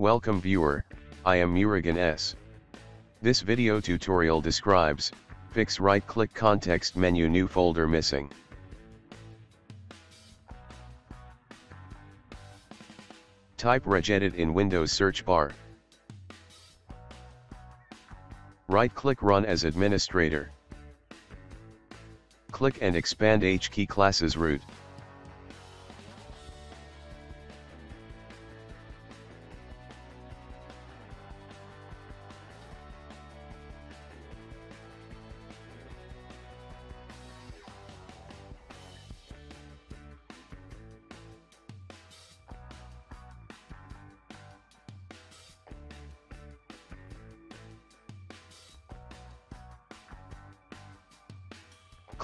Welcome viewer, I am Murugan S. This video tutorial describes, fix right click context menu new folder missing. Type regedit in Windows search bar. Right click run as administrator. Click and expand HKey classes root.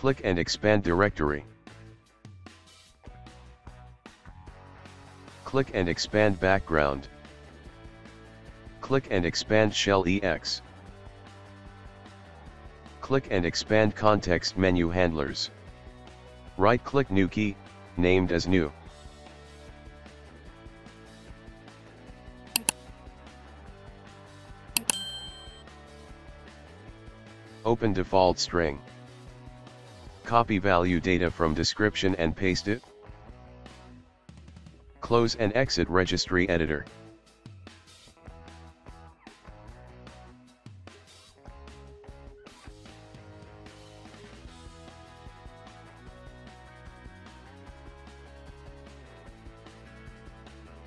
Click and expand directory. Click and expand background. Click and expand shell EX. Click and expand context menu handlers. Right-click new key, named as new. Open default string. Copy value data from description and paste it. Close and exit registry editor.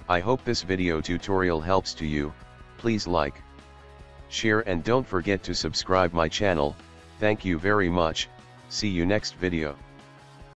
I hope this video tutorial helps to you, please like, share and don't forget to subscribe my channel, thank you very much, see you next video.